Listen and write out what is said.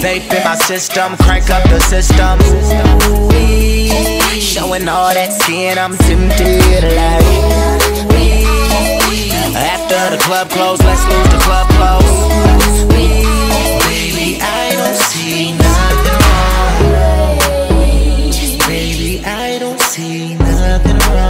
vape in my system, crank up the system. Ooh-wee. Showing all that skin, I'm tempted like. Ooh-wee. After the club close, let's lose the club close. Ooh-wee. Baby, I don't see nothing. nothing wrong.